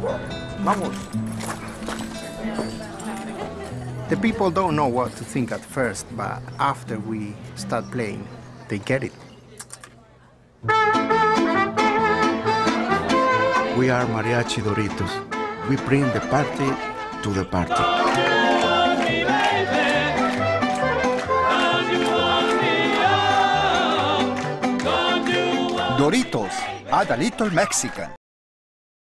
Vamos. The people don't know what to think at first, but after we start playing, they get it. We are Mariachi Doritos. We bring the party to the party. Doritos, add a little Mexican.